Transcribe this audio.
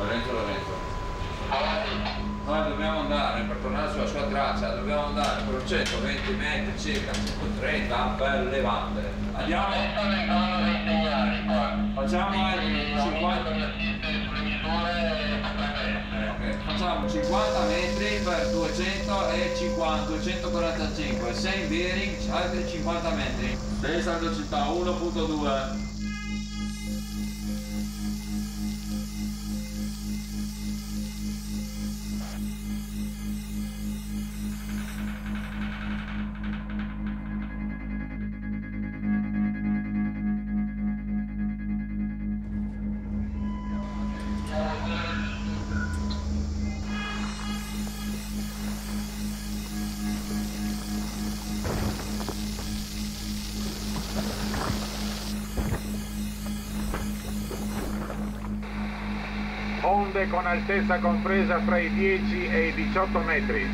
Lorenzo Lorenzo. Noi dobbiamo andare, per tornare sulla sua traccia, dobbiamo andare per 120 metri circa, 130 per levante. Andiamo. Facciamo 50. Facciamo 50 metri per 250, 245, 6 bearing, altri 50 metri. stessa velocità 1.2. Onde con altezza compresa fra i 10 e i 18 metri.